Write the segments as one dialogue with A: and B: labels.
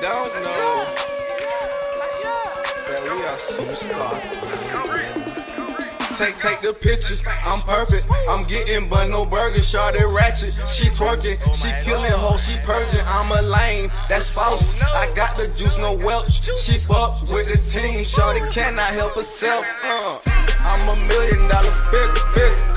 A: don't know. That we are superstars. Take, take the pictures, I'm perfect. I'm getting but no burger, shorty ratchet. She twerking, she killing hoes, she purging. I'm a lame, that's false. I got the juice, no welch. She fuck with the team, shorty cannot help herself. Uh, I'm a million dollar figure, figure,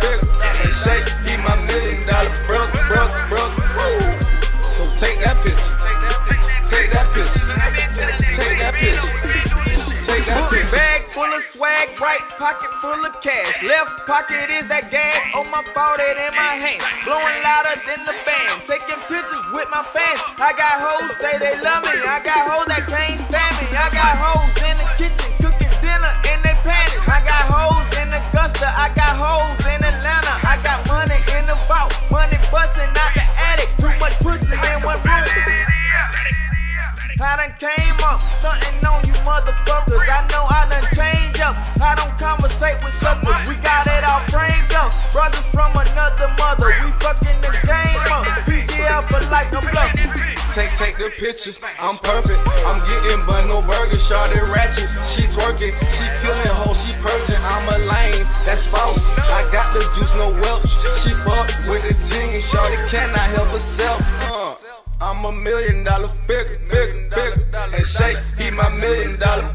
B: pocket full of cash. Left pocket is that gas, on my fault it in my hand. Blowing louder than the band, taking pictures with my fans. I got hoes say they love me, I got hoes that can't stand me. I got hoes in the kitchen cooking dinner in their panties. I got hoes in Augusta, I got hoes in Atlanta. I got money in the vault, money busting out the attic. Too much pussy in one room. I done came up, stunting on you motherfuckers. I know I done changed up. I don't conversate with suckers. We got it all framed up. Brothers from another mother. We fucking the game up. PGL for life, no bluff.
A: Take, take the pictures, I'm perfect. I'm getting but no burger, shorty ratchet. She twerking, she killing hoes, she purging. I'm a lame, that's false. I got the juice, no welch. She fuck with the team, shorty cannot help herself. Uh, I'm a million dollar figure, figure, figure. And shake, he my million dollar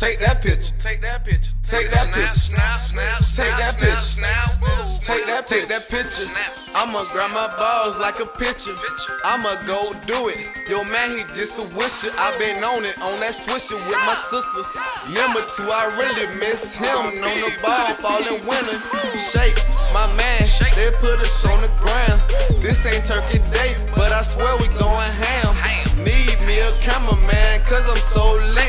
A: take that picture, take that picture, take that picture,
C: Snap, snap,
A: take that
C: snap,
A: picture,
C: snap, snap,
A: take that, take that picture. I'ma grab my balls like a pitcher. I'ma go do it. Yo, man, he just a wisher. I been on it, on that swisher with my sister. Number two, I really miss him. On the ball, falling winter. Shake, my man, they put us on the ground. This ain't Turkey Day, but I swear we going ham. Need me a cameraman, cause I'm so lit.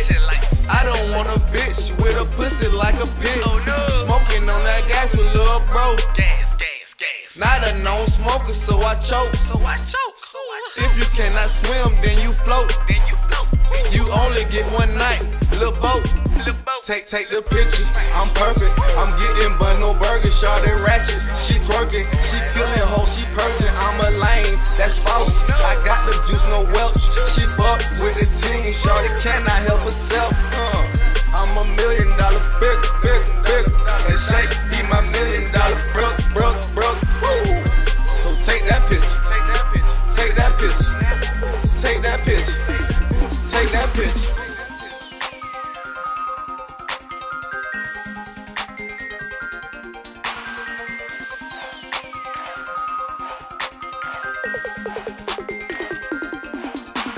A: Bitch with a pussy like a pig. Oh, Smoking on that gas with lil' bro.
C: Gas, gas, gas.
A: Not a known smoker, so I choke.
C: So I choke. So I choke.
A: If you cannot swim, then you float.
C: Then you float.
A: You only get one night, little boat.
C: Little boat.
A: Take, take the pictures. I'm perfect. I'm getting but no burger, shorty ratchet. She twerking, she killing hoes, she purging. I'm a lame, that's false. I got the juice, no welch. She fuck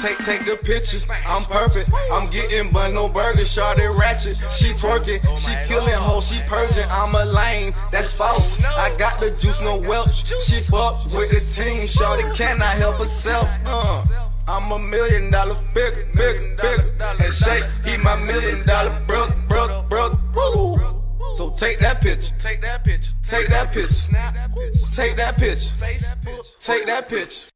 A: Take, take the pictures, I'm perfect. I'm getting bun, no burger, shorty ratchet. She twerking, she killing hoes, she purging. I'm a lame, that's false. I got the juice, no welch. She fuck with the team, shorty cannot help herself. Uh, I'm a million dollar figure, figure, figure. And shake, he my million dollar brother, brother, brother. Woo. So take that picture, take that picture, take that picture, Snap. take that picture, Facebook, take that picture.